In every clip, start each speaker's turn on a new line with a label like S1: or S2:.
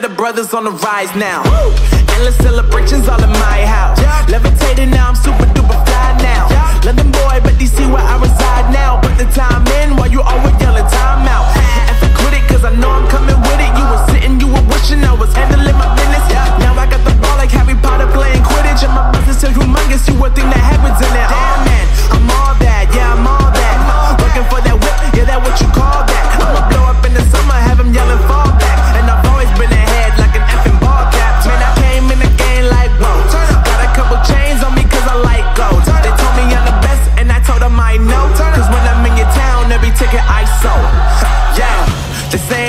S1: that are brothers on the rise now. Woo! Endless celebrations all in my house. Yeah.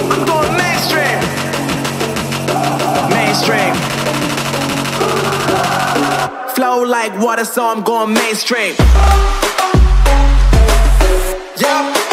S2: I'm going mainstream. Mainstream. Flow like water, so I'm going mainstream.
S1: Yup.